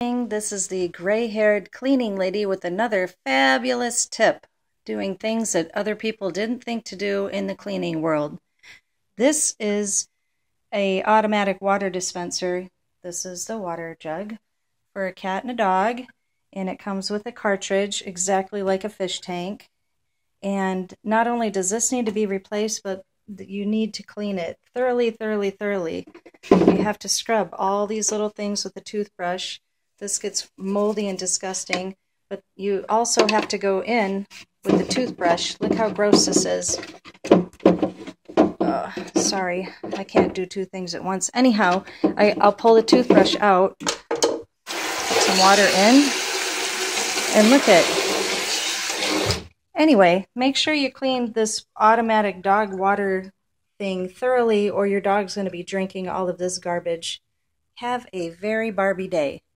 This is the gray haired cleaning lady with another fabulous tip doing things that other people didn't think to do in the cleaning world. This is a automatic water dispenser. This is the water jug for a cat and a dog and it comes with a cartridge exactly like a fish tank. And not only does this need to be replaced, but you need to clean it thoroughly, thoroughly, thoroughly. You have to scrub all these little things with a toothbrush this gets moldy and disgusting, but you also have to go in with the toothbrush. Look how gross this is. Sorry, I can't do two things at once. Anyhow, I, I'll pull the toothbrush out, put some water in, and look at Anyway, make sure you clean this automatic dog water thing thoroughly or your dog's going to be drinking all of this garbage. Have a very Barbie day.